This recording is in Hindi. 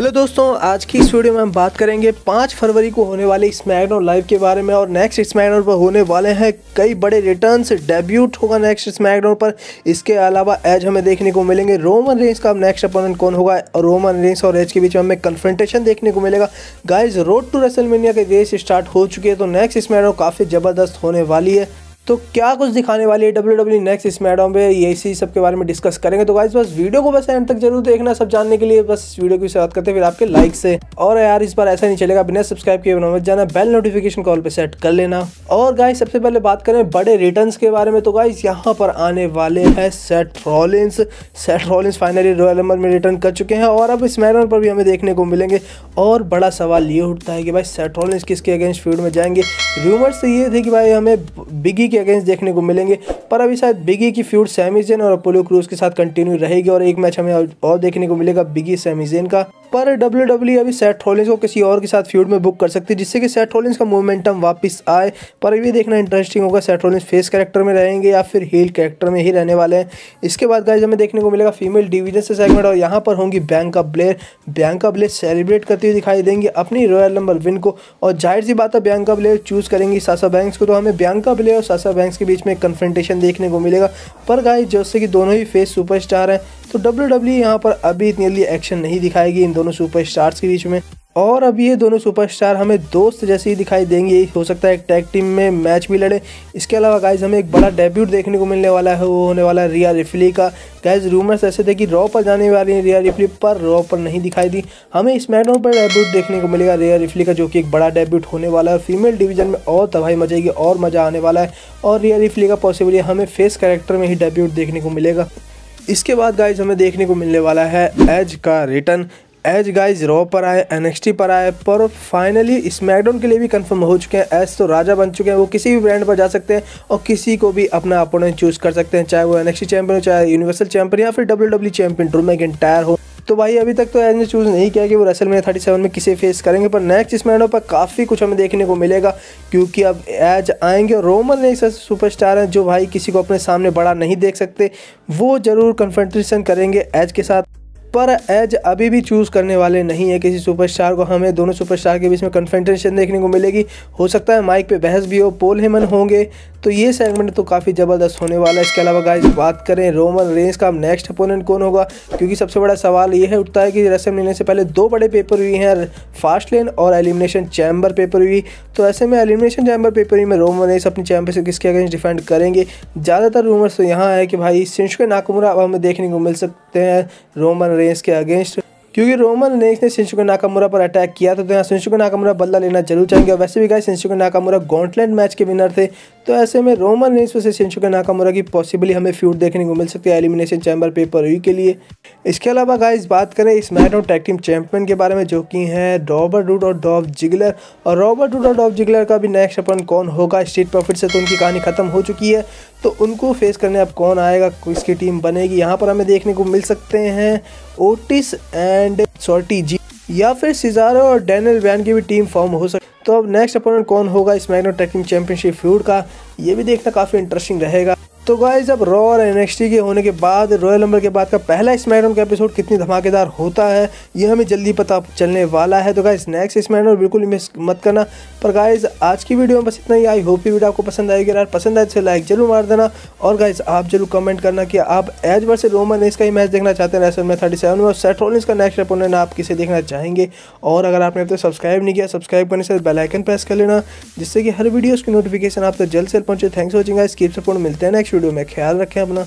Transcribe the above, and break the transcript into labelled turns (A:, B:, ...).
A: हेलो दोस्तों, आज की इस वीडियो में हम बात करेंगे पाँच फरवरी को होने वाले स्मैकडाउन लाइव के बारे में और नेक्स्ट स्मैकडाउन पर होने वाले हैं कई बड़े रिटर्न्स डेब्यूट होगा नेक्स्ट स्मैकडाउन पर। इसके अलावा एज हमें देखने को मिलेंगे रोमन रेंज का नेक्स्ट अपोनेंट कौन होगा और रोमन रेंज और एज के बीच में हमें कन्फ्रंटेशन देखने को मिलेगा। गाइज़ रोड टू रेसलमेनिया के रेस स्टार्ट हो चुकी है तो नेक्स्ट स्मैकडाउन काफ़ी ज़बरदस्त होने वाली है। तो क्या कुछ दिखाने वाली है डब्ल्यू डब्ल्यू नेक्स्ट इस मैडम पे? ये इसी सब के बारे में डिस्कस करेंगे। तो गाइस बस वीडियो को बस एंड तक ज़रूर देखना सब जानने के लिए। बस वीडियो की शुरुआत करते हैं फिर आपके लाइक से। और यार, इस बार ऐसा नहीं चलेगा। बिना सब्सक्राइब किए मत जाना। बेल नोटिफिकेशन कॉल पे सेट कर लेना। और गाइस सबसे पहले बात करें बड़े रिटर्न के बारे में। तो गाइस यहाँ पर आने वाले हैं Seth Rollins Seth Rollins finally royal number में रिटर्न कर चुके हैं। और अब इस मैडम पर भी हमें देखने को मिलेंगे। और बड़ा सवाल ये उठता है कि भाई सेट रॉलिन्स किसके अगेंस्ट फ़ील्ड में जाएँगे? रूमर्स तो ये थे कि भाई हमें बिगी के अगेंस्ट देखने को मिलेंगे। पर अभी शायद बिगी की फ्यूड सैमीजेन और अपोलो क्रूज के साथ कंटिन्यू रहेगी और एक मैच हमें और देखने को मिलेगा बिगी सैमिजेन का। पर डब्ल्यू डब्ल्यू e अभी सेट होलिंस को किसी और के साथ फ्यूड में बुक कर सकती है, जिससे कि सेट होलिंस का मोमेंटम वापस आए। पर ये देखना इंटरेस्टिंग होगा सेट होलिंस फेस कैरेक्टर में रहेंगे या फिर हील कैरेक्टर में ही रहने वाले हैं। इसके बाद गाइज़ हमें देखने को मिलेगा फीमेल डिवीज़न से सेगमेंट और यहाँ पर होंगी bank Bianca Belair Bianca Belair celebrate करती हुई दिखाई देंगी अपनी रॉयल नंबर विन को। और ज़ाहिर सी बात है बैंका ब्लेयर चूज़ करेंगी सासा बैंक्स को तो हमें बैंका ब्लेयर और सासा बैंक्स के बीच में कन्फ्रेंटेशन देखने को मिलेगा। पर गाइज़ जैसे कि दोनों ही फेस सुपरस्टार हैं तो डब्ल्यू डब्ल्यू यहाँ पर अभी इतनी जल्दी एक्शन नहीं दिखाएगी इन दोनों सुपरस्टार्स के बीच में। और अब ये दोनों सुपरस्टार हमें दोस्त जैसे ही दिखाई देंगे हो सकता है एक टैग टीम में मैच भी लड़े। इसके अलावा गाइज़ हमें एक बड़ा डेब्यूट देखने को मिलने वाला है, वो होने वाला है रिया रिफली का। गाइज़ रूमर्स ऐसे थे कि रॉ पर जाने वाली है रिया रिफली, पर रॉ पर नहीं दिखाई दी। हमें इस स्मैकडाउन पर डेब्यूट देखने को मिलेगा रिया रिफली का, जो कि एक बड़ा डेब्यूट होने वाला है। फीमेल डिवीज़न में और तबाही मचेगी, और मज़ा आने वाला है। और रिया रिफली का पॉसिबली हमें फेस कैरेक्टर में ही डेब्यूट देखने को मिलेगा। इसके बाद गाइज़ हमें देखने को मिलने वाला है एज का रिटर्न एज गाइज़ रॉ पर आए एनएक्सटी पर आए, पर फाइनली स्मैकडाउन के लिए भी कंफर्म हो चुके हैं. एज तो राजा बन चुके हैं, वो किसी भी ब्रांड पर जा सकते हैं और किसी को भी अपना अपोनेंट चूज़ कर सकते हैं, चाहे वो एन चैंपियन हो, चाहे यूनिवर्सल चैंपियन या फिर डब्ल्यू डब्ल्यू चैंपियन ड्रू टायर हो। तो भाई, अभी तक तो एज ने चूज़ नहीं किया कि वो रसल में थर्टी सेवन में किसे फेस करेंगे, पर नेक्स्ट इस स्मैडो पर काफ़ी कुछ हमें देखने को मिलेगा, क्योंकि अब एज आएँगे और रोमन एक सुपरस्टार हैं जो भाई किसी को अपने सामने बड़ा नहीं देख सकते, वो ज़रूर कन्फेंट्रेशन करेंगे एज के साथ। पर एज अभी भी चूज़ करने वाले नहीं है किसी सुपरस्टार को। हमें दोनों सुपरस्टार के बीच में कन्फ्रंटेशन देखने को मिलेगी। हो सकता है माइक पे बहस भी हो पोल हेमन होंगे। तो ये सेगमेंट तो काफ़ी ज़बरदस्त होने वाला है। इसके अलावा गाइस बात करें रोमन रेंज का नेक्स्ट अपोनेंट कौन होगा? क्योंकि सबसे बड़ा सवाल ये है, उठता है कि रसम लेने से पहले दो बड़े पेपर हुई हैं फास्ट लेन और एलिमिनेशन चैम्बर पेपर हुई। तो ऐसे में एलिमिनेशन चैम्बर पेपर में रोमन रेंज अपनी चैम्बर से किसके अगेंस्ट डिफेंड करेंगे? ज़्यादातर रूमर्स तो यहाँ है कि भाई सिंशुके नाकुमुरा अब हमें देखने को मिल सकते हैं। रोमन रेंज के अगेंस्ट क्योंकि रोमन नेक्स ने सिंशुको नाकामुरा पर अटैक किया था तो यहाँ सिंशुको नाकामुरा बदला लेना ज़रूर चाहेंगे। और वैसे भी guys Shinsuke Nakamura gauntlet match के विनर थे। तो ऐसे में रोमन नेक्स वैसे सिंशुको नाकामुरा की पॉसिबली हमें फ्यूड देखने को मिल सकती है एलिमिनेशन चैम्बर पेपर व्यू के लिए। इसके अलावा गाइस बात करें इस मैच टैग टीम चैंपियन के बारे में, जो कि हैं रॉबर्ट रूड और डॉफ जिगलर और रॉबर्ट रूड और डॉफ जिगलर का भी नेक्स्ट अपन कौन होगा? स्ट्रीट प्रॉफिट से तो उनकी कहानी खत्म हो चुकी है। तो उनको फेस करने अब कौन आएगा? किसकी टीम बनेगी? यहाँ पर हमें देखने को मिल सकते हैं। ओटिस एंड सॉर्टी जी या फिर सिजारो और डैनियल बैन की भी टीम फॉर्म हो सकती तो अब नेक्स्ट अपोनेंट कौन होगा इस मैग्नो टैकिंग चैंपियनशिप फ्यूड का? ये भी देखना काफ़ी इंटरेस्टिंग रहेगा। तो गाइज़ अब रॉ और एनएक्सटी के होने के बाद रॉयल नंबर के बाद का पहला स्मैकडाउन का एपिसोड कितनी धमाकेदार होता है, ये हमें जल्दी पता चलने वाला है। तो गाइज़ नेक्स्ट स्मैकडाउन बिल्कुल मिस मत करना। पर गाइज़ आज की वीडियो में बस इतना ही। आई होप की वीडियो आपको पसंद आएगी। यार पसंद आए तो लाइक ज़रूर मार देना। और गाइज़ आप ज़रूर कमेंट करना कि आप एज वर्ष रोमन इसका ही मैच देखना चाहते हैं रेसल में थर्टी सेवन में, और सेट्रोलिस का नेक्स्ट अपोनेंट आप किसे देखना चाहेंगे। और अगर आपने अब तक सब्सक्राइब नहीं किया सब्सक्राइब करने से बेलाइकन प्रेस कर लेना, जिससे कि हर वीडियो की नोटिफिकेशन आप तक जल्द से पहुँचे। Thanks watching guys keep support मिलते हैं नेक्स्ट वीडियो में ख्याल रखें अपना।